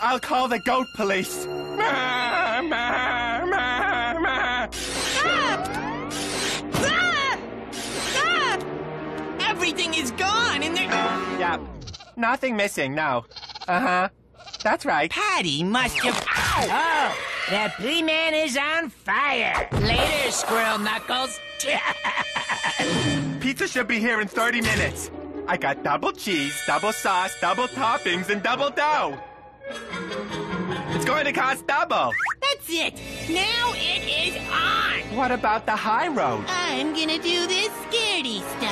I'll call the goat police. Ma, ma, ma, ma. Ah! Ah! Everything is gone, and there. Yep. Nothing missing, no. Uh huh. That's right. Patty must have. Ow! Oh, the P-Man is on fire. Later, Squirrel Knuckles. Pizza should be here in 30 minutes. I got double cheese, double sauce, double toppings, and double dough. Going to cost double. That's it. Now it is on. What about the high road? I'm gonna do this scaredy style.